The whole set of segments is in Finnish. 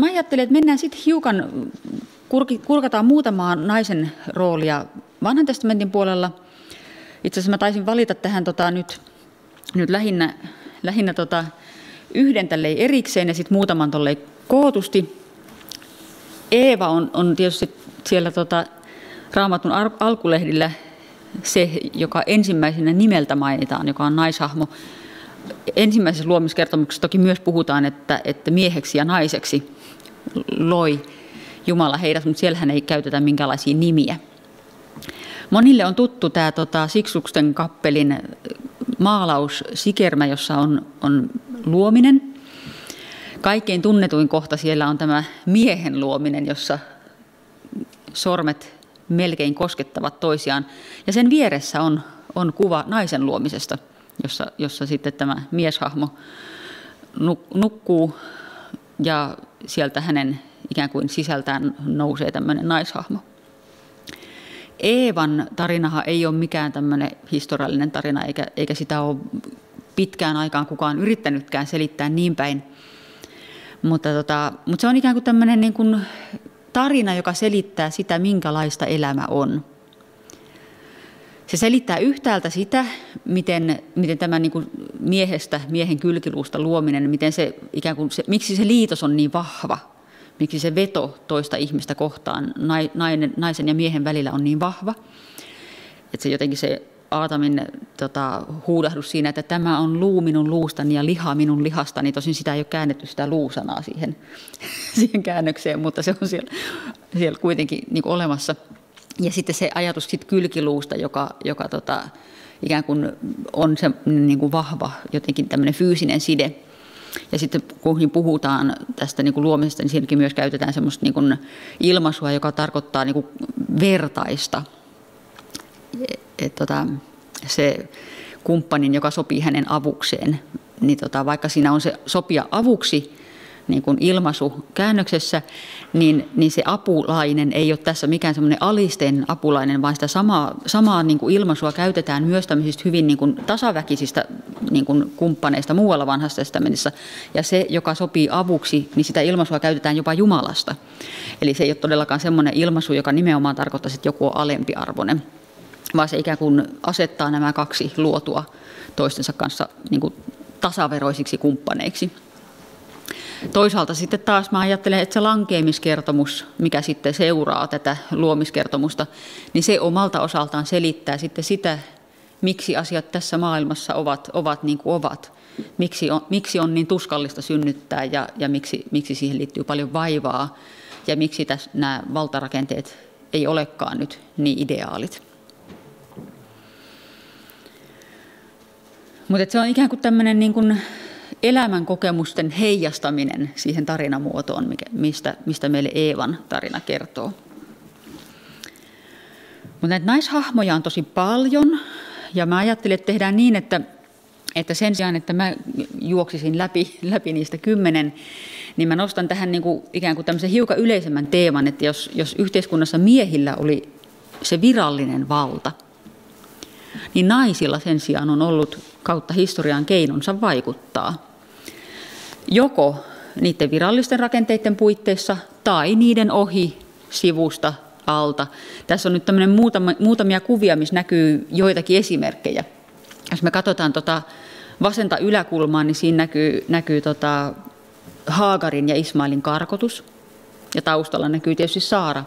mä ajattelin, että mennään sitten hiukan, kurkataan muutamaa naisen roolia vanhan testamentin puolella. Itse asiassa mä taisin valita tähän tota, nyt, nyt lähinnä, lähinnä tota, yhden tälleen erikseen ja sitten muutaman tolleen kootusti. Eeva on, on tietysti siellä tota, raamatun alkulehdillä se, joka ensimmäisenä nimeltä mainitaan, joka on naishahmo. Ensimmäisessä luomiskertomuksessa toki myös puhutaan, että, että mieheksi ja naiseksi loi Jumala heidät, mutta siellähän ei käytetä minkälaisia nimiä. Monille on tuttu tämä tota, Siksuksten kappelin maalaus Sikermä, jossa on, on luominen. Kaikkein tunnetuin kohta siellä on tämä miehen luominen, jossa sormet melkein koskettavat toisiaan. Ja sen vieressä on, on kuva naisen luomisesta, jossa, jossa sitten tämä mieshahmo nukkuu ja sieltä hänen ikään kuin sisältään nousee tämmöinen naishahmo. Eevan tarinahan ei ole mikään tämmöinen historiallinen tarina, eikä, eikä sitä ole pitkään aikaan kukaan yrittänytkään selittää niin päin. Mutta, tota, mutta se on ikään kuin tämmöinen niin kuin tarina, joka selittää sitä, minkälaista elämä on. Se selittää yhtäältä sitä, miten, miten tämä niin kuin miehestä, miehen kylkiluusta luominen, miten se, ikään kuin se, miksi se liitos on niin vahva, miksi se veto toista ihmistä kohtaan nainen, naisen ja miehen välillä on niin vahva. Että se jotenkin se Aatamin tota, huudahdus siinä, että tämä on luu minun luustani ja liha minun lihastani. Tosin sitä ei ole käännetty sitä luusanaa siihen, siihen käännökseen, mutta se on siellä, siellä kuitenkin niin olemassa. Ja sitten se ajatus sit kylkiluusta, joka, joka tota, ikään kuin on se niin kuin vahva jotenkin tämmöinen fyysinen side. Ja sitten kun puhutaan tästä niin kuin luomisesta, niin siinäkin myös käytetään semmoista niin kuin ilmaisua, joka tarkoittaa niin kuin vertaista – et, tota, se kumppanin, joka sopii hänen avukseen, niin tota, vaikka siinä on se sopia avuksi, niin kuin ilmaisu käännöksessä, niin, niin se apulainen ei ole tässä mikään semmoinen alisteinen apulainen, vaan sitä samaa, samaa niin kuin ilmaisua käytetään myös tämmöisistä hyvin niin kuin tasaväkisistä niin kuin kumppaneista muualla vanhassa testamentissa. Ja se, joka sopii avuksi, niin sitä ilmaisua käytetään jopa Jumalasta. Eli se ei ole todellakaan semmoinen ilmaisu, joka nimenomaan tarkoittaa, että joku on alempiarvoinen vaan se ikään kuin asettaa nämä kaksi luotua toistensa kanssa niin kuin tasaveroisiksi kumppaneiksi. Toisaalta sitten taas mä ajattelen, että se lankeemiskertomus, mikä sitten seuraa tätä luomiskertomusta, niin se omalta osaltaan selittää sitten sitä, miksi asiat tässä maailmassa ovat, ovat niin kuin ovat. Miksi on, miksi on niin tuskallista synnyttää ja, ja miksi, miksi siihen liittyy paljon vaivaa ja miksi tässä nämä valtarakenteet ei olekaan nyt niin ideaalit. Mutta se on ikään kuin tämmöinen niin kuin elämän kokemusten heijastaminen siihen tarinamuotoon, mistä, mistä meille Eevan tarina kertoo. Mutta näitä naishahmoja on tosi paljon, ja mä ajattelin, että tehdään niin, että, että sen sijaan, että mä juoksisin läpi, läpi niistä kymmenen, niin mä nostan tähän niin kuin, ikään kuin tämmöisen hiukan yleisemmän teeman, että jos, jos yhteiskunnassa miehillä oli se virallinen valta – niin naisilla sen sijaan on ollut kautta historian keinonsa vaikuttaa. Joko niiden virallisten rakenteiden puitteissa tai niiden ohi, sivusta, alta. Tässä on nyt tämmöinen muutama, muutamia kuvia, missä näkyy joitakin esimerkkejä. Jos me katsotaan tota vasenta yläkulmaa, niin siinä näkyy, näkyy tota Haagarin ja Ismailin karkotus. Ja taustalla näkyy tietysti Saara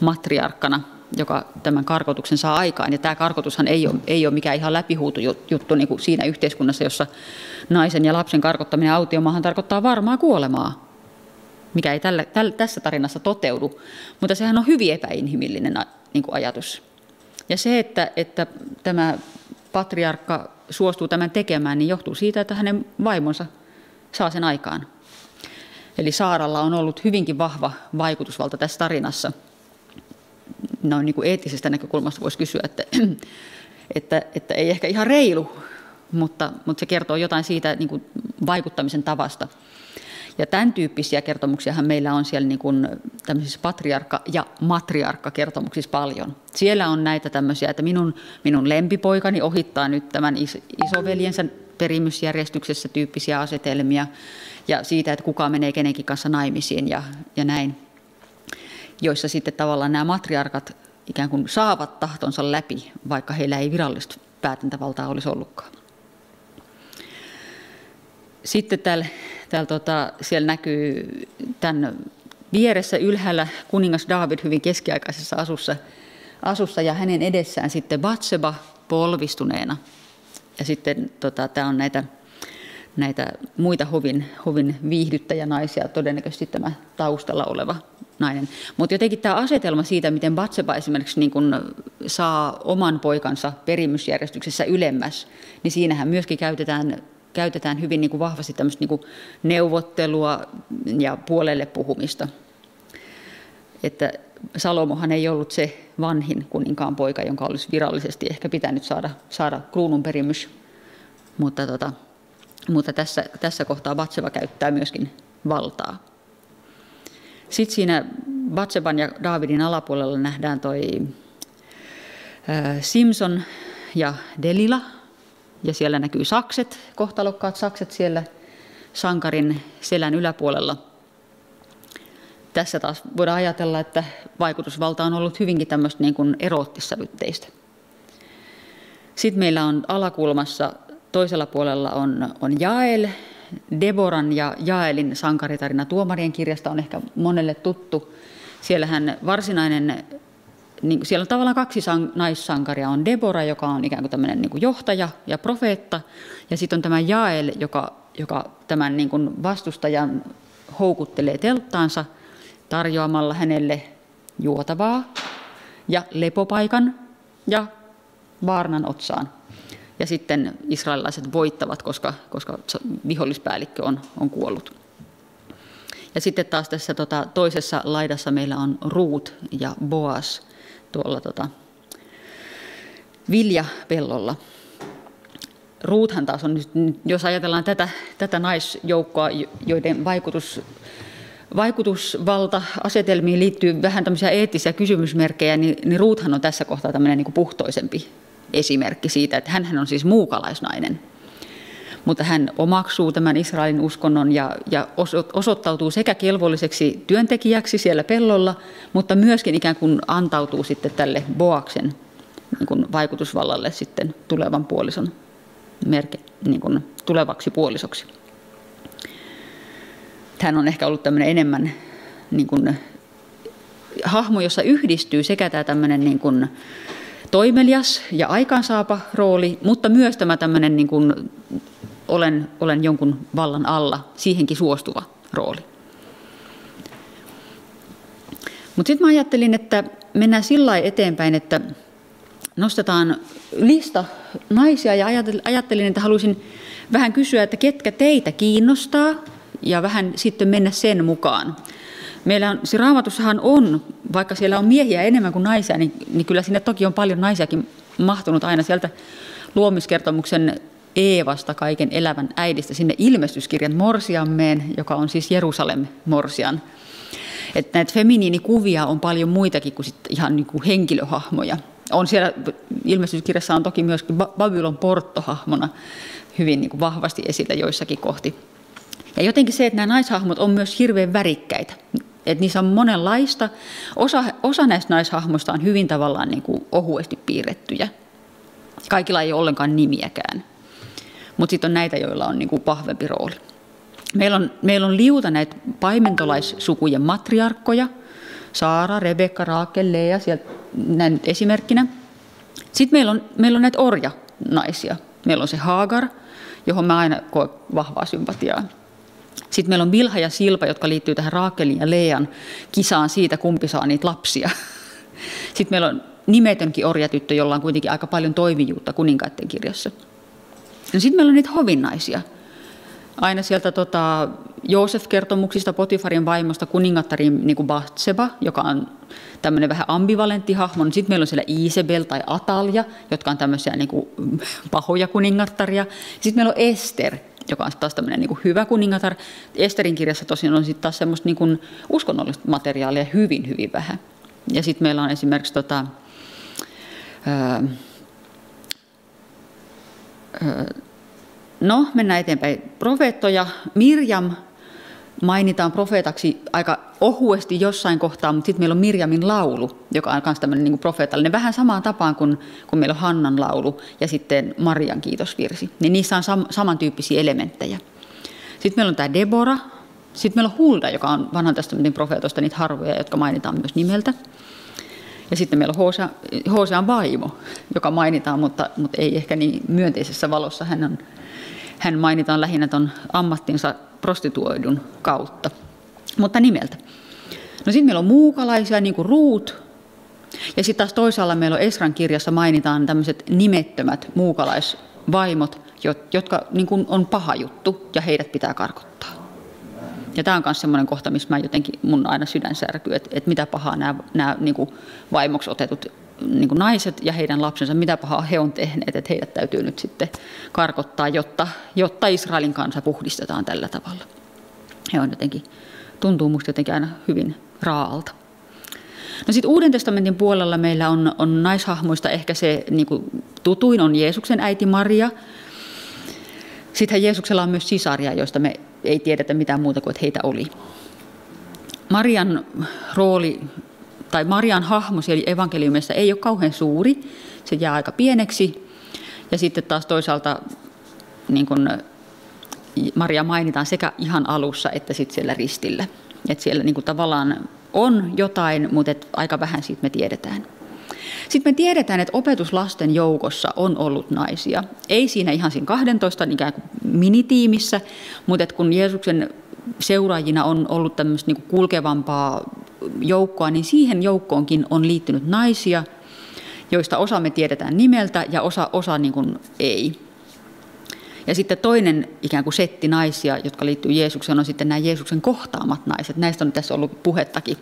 matriarkkana joka tämän karkotuksen saa aikaan. Ja tämä karkotushan ei ole, ei ole mikään ihan läpihuutu juttu niin kuin siinä yhteiskunnassa, jossa naisen ja lapsen karkottaminen autiomaahan tarkoittaa varmaa kuolemaa, mikä ei tällä, tällä, tässä tarinassa toteudu. Mutta sehän on hyvin epäinhimillinen niin kuin ajatus. Ja se, että, että tämä patriarkka suostuu tämän tekemään, niin johtuu siitä, että hänen vaimonsa saa sen aikaan. Eli Saaralla on ollut hyvinkin vahva vaikutusvalta tässä tarinassa – noin niin kuin eettisestä näkökulmasta voisi kysyä, että, että, että ei ehkä ihan reilu, mutta, mutta se kertoo jotain siitä niin kuin vaikuttamisen tavasta. Ja tämän tyyppisiä kertomuksiahan meillä on siellä niin kuin tämmöisissä patriarkka- ja matriarkka-kertomuksissa paljon. Siellä on näitä tämmöisiä, että minun, minun lempipoikani ohittaa nyt tämän is- isoveljensä perimysjärjestyksessä tyyppisiä asetelmia ja siitä, että kuka menee kenenkin kanssa naimisiin ja, ja näin, joissa sitten tavallaan nämä matriarkat ikään kuin saavat tahtonsa läpi, vaikka heillä ei virallista päätäntävaltaa olisi ollutkaan. Sitten täällä, täällä tota, siellä näkyy tämän vieressä ylhäällä kuningas David hyvin keskiaikaisessa asussa, asussa ja hänen edessään sitten Batseba polvistuneena. Ja sitten tota, tämä on näitä, näitä muita hovin, hovin viihdyttäjänaisia, todennäköisesti tämä taustalla oleva nainen. Mutta jotenkin tämä asetelma siitä, miten Batseba esimerkiksi niin kun saa oman poikansa perimysjärjestyksessä ylemmäs, niin siinähän myöskin käytetään, käytetään hyvin niin vahvasti tämmöistä niin neuvottelua ja puolelle puhumista. Että Salomohan ei ollut se vanhin kuninkaan poika, jonka olisi virallisesti ehkä pitänyt saada, saada kruunun perimys, mutta, tota, mutta tässä, tässä kohtaa Batseba käyttää myöskin valtaa. Sitten siinä Batseban ja Davidin alapuolella nähdään toi Simpson ja Delila, ja siellä näkyy sakset, kohtalokkaat sakset siellä sankarin selän yläpuolella. Tässä taas voidaan ajatella, että vaikutusvalta on ollut hyvinkin tämmöistä niin kuin eroottissävytteistä. Sitten meillä on alakulmassa toisella puolella on, on Jael, Deboran ja Jaelin sankaritarina Tuomarien kirjasta on ehkä monelle tuttu. Siellähän varsinainen, niin siellä on tavallaan kaksi naissankaria. On Debora, joka on ikään kuin tämmöinen niin kuin johtaja ja profeetta, ja sitten on tämä Jael, joka, joka tämän niin kuin vastustajan houkuttelee telttaansa tarjoamalla hänelle juotavaa ja lepopaikan ja vaarnan otsaan ja sitten israelilaiset voittavat, koska, koska vihollispäällikkö on, on kuollut. Ja sitten taas tässä tota, toisessa laidassa meillä on Ruut ja Boas tuolla tota, viljapellolla. Ruuthan taas on, jos ajatellaan tätä, tätä naisjoukkoa, joiden vaikutus, vaikutusvalta asetelmiin liittyy vähän tämmöisiä eettisiä kysymysmerkkejä, niin, niin Ruuthan on tässä kohtaa tämmöinen niin kuin puhtoisempi esimerkki siitä, että hän on siis muukalaisnainen. Mutta hän omaksuu tämän Israelin uskonnon ja, ja osoittautuu sekä kelvolliseksi työntekijäksi siellä pellolla, mutta myöskin ikään kuin antautuu sitten tälle Boaksen niin kuin vaikutusvallalle sitten tulevan puolison merke, niin kuin tulevaksi puolisoksi. Hän on ehkä ollut tämmöinen enemmän niin kuin, hahmo, jossa yhdistyy sekä tämä tämmöinen niin kuin, toimelias ja aikaansaapa rooli, mutta myös tämä tämmöinen niin kuin olen, olen jonkun vallan alla, siihenkin suostuva rooli. Mutta sitten mä ajattelin, että mennään sillä eteenpäin, että nostetaan lista naisia ja ajattelin, että haluaisin vähän kysyä, että ketkä teitä kiinnostaa ja vähän sitten mennä sen mukaan. Meillä on, se raamatussahan on, vaikka siellä on miehiä enemmän kuin naisia, niin, niin kyllä sinne toki on paljon naisiakin mahtunut aina sieltä luomiskertomuksen Eevasta, kaiken elävän äidistä, sinne ilmestyskirjan Morsiammeen, joka on siis Jerusalem Morsian. Että näitä feminiinikuvia on paljon muitakin kuin sit ihan niin kuin henkilöhahmoja. On siellä, ilmestyskirjassa on toki myöskin Babylon porttohahmona hyvin niin kuin vahvasti esillä joissakin kohti. Ja jotenkin se, että nämä naishahmot on myös hirveän värikkäitä. Että niissä on monenlaista. Osa, osa näistä naishahmoista on hyvin tavallaan niin kuin ohuesti piirrettyjä. Kaikilla ei ole ollenkaan nimiäkään. Mutta sitten on näitä, joilla on niin kuin vahvempi rooli. Meillä on, meillä on liuta näitä paimentolaissukujen matriarkkoja. Saara, Rebekka, Raakel, Lea, sieltä näin esimerkkinä. Sitten meillä on, meillä on näitä orja-naisia. Meillä on se Haagar, johon mä aina koen vahvaa sympatiaa. Sitten meillä on Bilha ja Silpa, jotka liittyy tähän Raakelin ja Lean kisaan siitä, kumpi saa niitä lapsia. Sitten meillä on nimetönkin orjatyttö, jolla on kuitenkin aika paljon toimijuutta kuninkaiden kirjassa. No sitten meillä on niitä hovinnaisia. Aina sieltä tota, Joosef-kertomuksista, Potifarin vaimosta, kuningattariin niin kuin Batseba, joka on tämmöinen vähän ambivalentti hahmo. Sitten meillä on siellä Isabel tai Atalja, jotka on tämmöisiä niin kuin, pahoja kuningattaria. Sitten meillä on Ester, joka on taas tämmöinen niin kuin hyvä kuningatar. Esterin kirjassa tosiaan on sitten taas semmoista niin kuin uskonnollista materiaalia hyvin, hyvin vähän. Ja sitten meillä on esimerkiksi tota, ää, ää, no, mennään eteenpäin. Profeettoja. Mirjam mainitaan profeetaksi aika ohuesti jossain kohtaa, mutta sitten meillä on Mirjamin laulu, joka on myös tämmöinen niin profeetallinen, vähän samaan tapaan kuin, kun meillä on Hannan laulu ja sitten Marian kiitosvirsi. Niin niissä on sam- samantyyppisiä elementtejä. Sitten meillä on tämä Debora, sitten meillä on Hulda, joka on vanhan testamentin profeetosta niitä harvoja, jotka mainitaan myös nimeltä. Ja sitten meillä on Hosea, Hosean vaimo, joka mainitaan, mutta, mutta ei ehkä niin myönteisessä valossa. Hän, on, hän mainitaan lähinnä tuon ammattinsa prostituoidun kautta, mutta nimeltä. No sitten meillä on muukalaisia, niin kuin Ruut. Ja sitten taas toisaalla meillä on Esran kirjassa mainitaan tämmöiset nimettömät muukalaisvaimot, jotka niin kuin on paha juttu ja heidät pitää karkottaa. Ja tämä on myös semmoinen kohta, missä mä jotenkin mun aina sydän särkyy, että, että mitä pahaa nämä, nämä niin kuin vaimoksi otetut niin kuin naiset ja heidän lapsensa, mitä pahaa he on tehneet, että heidät täytyy nyt sitten karkottaa, jotta, jotta Israelin kansa puhdistetaan tällä tavalla. He on jotenkin, tuntuu musta jotenkin aina hyvin raalta. No sitten Uuden testamentin puolella meillä on, on naishahmoista ehkä se niin kuin tutuin on Jeesuksen äiti Maria. Sittenhän Jeesuksella on myös sisaria, joista me ei tiedetä mitään muuta kuin, että heitä oli. Marian rooli tai Marian hahmo siellä evankeliumissa ei ole kauhean suuri, se jää aika pieneksi. Ja sitten taas toisaalta niin kun Maria mainitaan sekä ihan alussa että sitten siellä ristillä. Että siellä niin tavallaan on jotain, mutta et aika vähän siitä me tiedetään. Sitten me tiedetään, että opetuslasten joukossa on ollut naisia. Ei siinä ihan siinä 12 ikään kuin minitiimissä, mutta kun Jeesuksen seuraajina on ollut tämmöistä niin kulkevampaa joukkoa, niin siihen joukkoonkin on liittynyt naisia, joista osa me tiedetään nimeltä ja osa, osa niin kuin ei. Ja sitten toinen ikään kuin setti naisia, jotka liittyy Jeesukseen, on sitten nämä Jeesuksen kohtaamat naiset. Näistä on tässä ollut puhettakin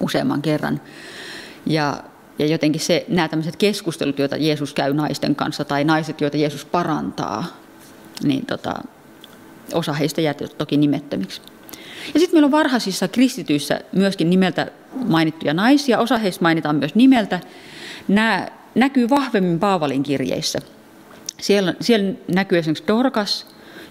useamman kerran. Ja, ja jotenkin se, nämä tämmöiset keskustelut, joita Jeesus käy naisten kanssa, tai naiset, joita Jeesus parantaa, niin tota, osa heistä jää toki nimettömiksi. Ja sitten meillä on varhaisissa kristityissä myöskin nimeltä mainittuja naisia, osa heistä mainitaan myös nimeltä. Nämä näkyy vahvemmin Paavalin kirjeissä. Siellä, siellä näkyy esimerkiksi Dorkas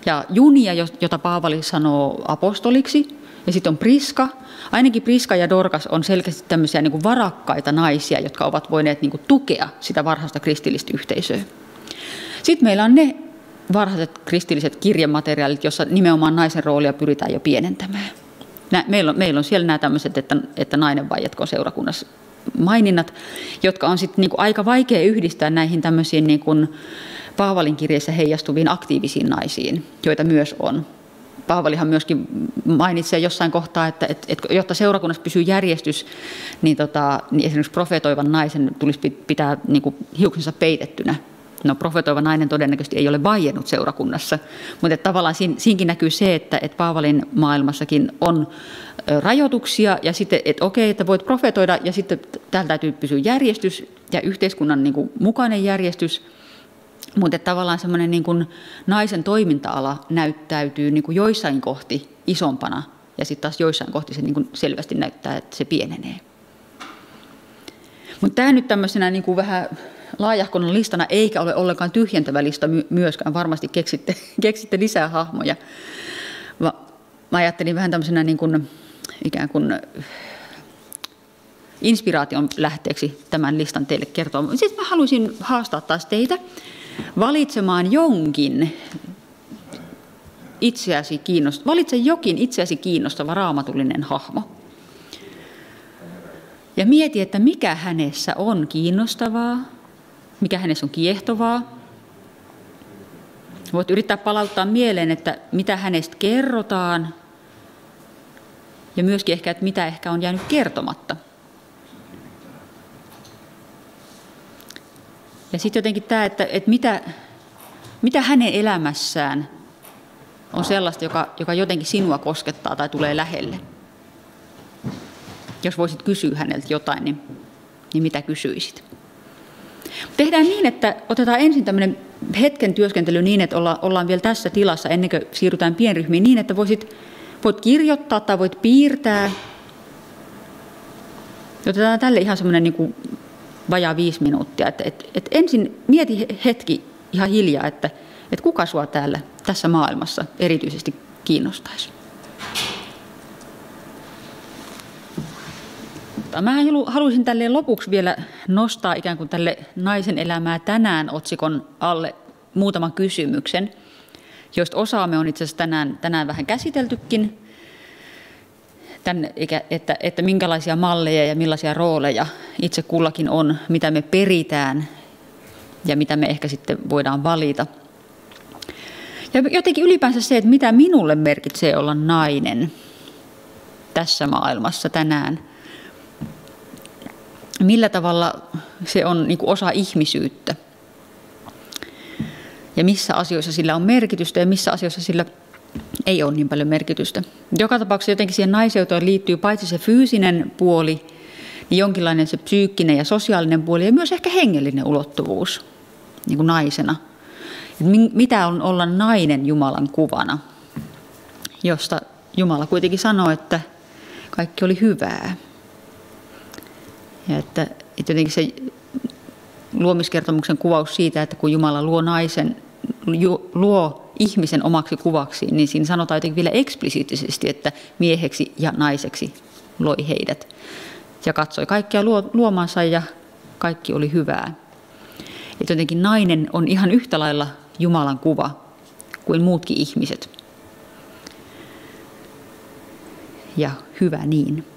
ja Junia, jota Paavali sanoo apostoliksi, ja sitten on Priska. Ainakin Priska ja Dorkas on selkeästi tämmöisiä niin varakkaita naisia, jotka ovat voineet niin kuin tukea sitä varhaista kristillistä yhteisöä. Sitten meillä on ne varhaiset kristilliset kirjamateriaalit, jossa nimenomaan naisen roolia pyritään jo pienentämään. Meillä on, meillä on siellä nämä tämmöiset, että, että nainen vaietkoon seurakunnassa maininnat, jotka on sitten niinku aika vaikea yhdistää näihin tämmöisiin niinku Paavalin kirjeissä heijastuviin aktiivisiin naisiin, joita myös on. Paavalihan myöskin mainitsee jossain kohtaa, että, että, että jotta seurakunnassa pysyy järjestys, niin, tota, niin esimerkiksi profetoivan naisen tulisi pitää niin kuin hiuksensa peitettynä No profetoiva nainen todennäköisesti ei ole vaiennut seurakunnassa, mutta tavallaan siinkin näkyy se, että, että Paavalin maailmassakin on rajoituksia ja sitten, että okei, että voit profetoida ja sitten täällä täytyy pysyä järjestys ja yhteiskunnan niin kuin, mukainen järjestys, mutta tavallaan semmoinen niin kuin, naisen toiminta-ala näyttäytyy niin kuin joissain kohti isompana ja sitten taas joissain kohti se niin kuin selvästi näyttää, että se pienenee. Mutta tämä nyt tämmöisenä niin kuin vähän laajahkonnon listana, eikä ole ollenkaan tyhjentävä lista myöskään. Varmasti keksitte, keksitte lisää hahmoja. mä ajattelin vähän tämmöisenä niin kuin, ikään kuin inspiraation lähteeksi tämän listan teille kertoa. Sitten mä haluaisin haastaa taas teitä valitsemaan jonkin itseäsi kiinnostava, valitse jokin itseäsi kiinnostava raamatullinen hahmo. Ja mieti, että mikä hänessä on kiinnostavaa, mikä hänessä on kiehtovaa. Voit yrittää palauttaa mieleen, että mitä hänestä kerrotaan ja myöskin ehkä, että mitä ehkä on jäänyt kertomatta. Ja sitten jotenkin tämä, että, että mitä, mitä hänen elämässään on sellaista, joka, joka jotenkin sinua koskettaa tai tulee lähelle. Jos voisit kysyä häneltä jotain, niin, niin mitä kysyisit? Tehdään niin, että otetaan ensin tämmöinen hetken työskentely niin, että olla, ollaan vielä tässä tilassa ennen kuin siirrytään pienryhmiin niin, että voisit, voit kirjoittaa tai voit piirtää. Otetaan tälle ihan semmoinen niin vajaa viisi minuuttia. Että, että, että ensin mieti hetki ihan hiljaa, että, että kuka sua täällä tässä maailmassa erityisesti kiinnostaisi. Mä haluaisin tälle lopuksi vielä nostaa ikään kuin tälle naisen elämää tänään otsikon alle muutaman kysymyksen, joista osaamme on itse asiassa tänään, tänään vähän käsiteltykin, Tän, että, että minkälaisia malleja ja millaisia rooleja itse kullakin on, mitä me peritään ja mitä me ehkä sitten voidaan valita. Ja jotenkin ylipäänsä se, että mitä minulle merkitsee olla nainen tässä maailmassa tänään. Millä tavalla se on niin kuin osa ihmisyyttä. Ja missä asioissa sillä on merkitystä ja missä asioissa sillä ei ole niin paljon merkitystä. Joka tapauksessa jotenkin siihen naiseuteen liittyy paitsi se fyysinen puoli, niin jonkinlainen se psyykkinen ja sosiaalinen puoli ja myös ehkä hengellinen ulottuvuus niin kuin naisena. mitä on olla nainen Jumalan kuvana, josta Jumala kuitenkin sanoi, että kaikki oli hyvää. Ja että, että jotenkin se luomiskertomuksen kuvaus siitä, että kun Jumala luo naisen, luo ihmisen omaksi kuvaksi, niin siinä sanotaan jotenkin vielä eksplisiittisesti, että mieheksi ja naiseksi loi heidät. Ja katsoi kaikkea luomansa ja kaikki oli hyvää. Että jotenkin nainen on ihan yhtä lailla Jumalan kuva kuin muutkin ihmiset. Ja hyvä niin.